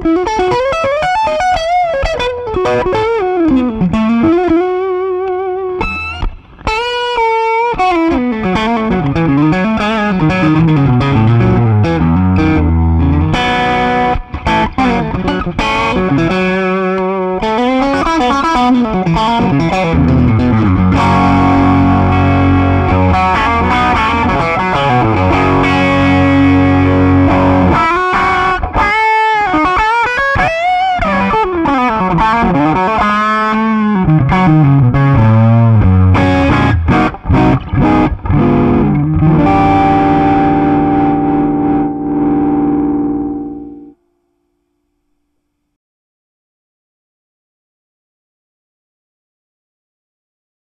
Música Thank you.